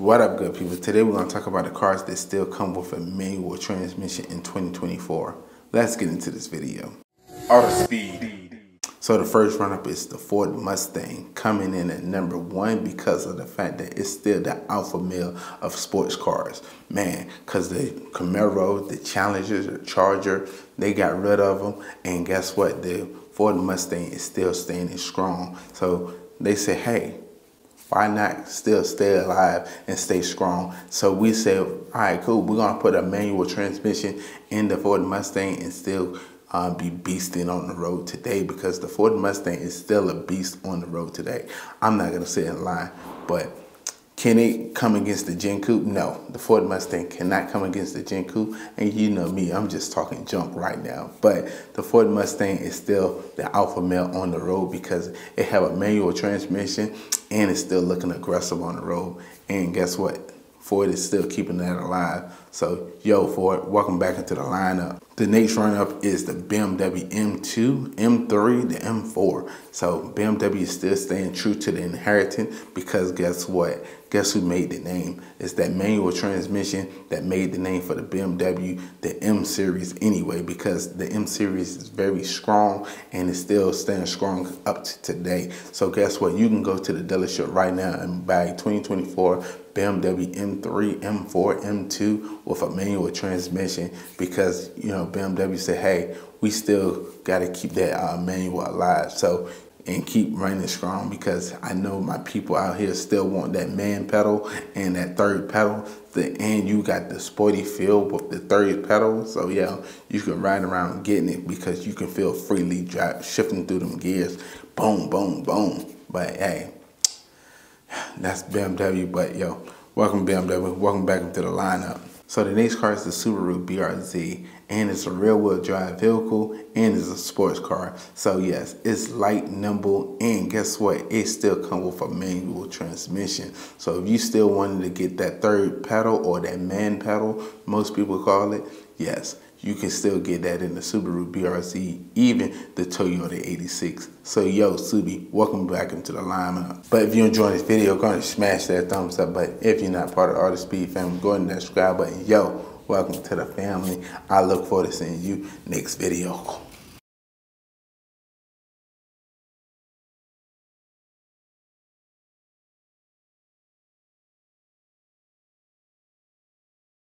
What up, good people? Today we're going to talk about the cars that still come with a manual transmission in 2024. Let's get into this video. Art of Speed. So the first run-up is the Ford Mustang, coming in at number one because of the fact that it's still the alpha male of sports cars. Man, because the Camaro, the Challenger, the Charger, they got rid of them. And guess what? The Ford Mustang is still standing strong. So they say, hey, why not still stay alive and stay strong? So we said, all right, cool. We're gonna put a manual transmission in the Ford Mustang and still uh, be beasting on the road today because the Ford Mustang is still a beast on the road today. I'm not gonna say it in line, but can it come against the Gen Coupe? No, the Ford Mustang cannot come against the Gen Coupe. And you know me, I'm just talking junk right now. But the Ford Mustang is still the alpha male on the road because it have a manual transmission and it's still looking aggressive on the road. And guess what? Ford is still keeping that alive. So, yo, Ford, welcome back into the lineup. The next run-up is the BMW M2, M3, the M4. So BMW is still staying true to the inheritance because guess what? Guess who made the name? It's that manual transmission that made the name for the BMW, the M series anyway, because the M series is very strong and it still stands strong up to today. So guess what? You can go to the dealership right now and buy 2024 BMW M3, M4, M2 with a manual transmission because, you know, BMW said, hey, we still got to keep that uh, manual alive. So, and keep running strong because I know my people out here still want that man pedal and that third pedal. The, and you got the sporty feel with the third pedal. So yeah, you can ride around getting it because you can feel freely drive, shifting through them gears. Boom, boom, boom. But hey, that's BMW. But yo, welcome BMW. Welcome back into the lineup. So the next car is the Subaru BRZ and it's a rear wheel drive vehicle and it's a sports car. So yes, it's light, nimble, and guess what? It still comes with a manual transmission. So if you still wanted to get that third pedal or that man pedal, most people call it, yes, you can still get that in the Subaru BRZ, even the Toyota 86. So yo, Subi, welcome back into the lineup. But if you enjoyed this video, go and smash that thumbs up button. If you're not part of Art of Speed family, go ahead and subscribe button. Yo, welcome to the family. I look forward to seeing you next video.